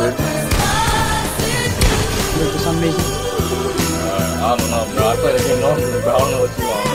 Is for some reason. I don't know, bro. I play the game normally, but I don't know what you want.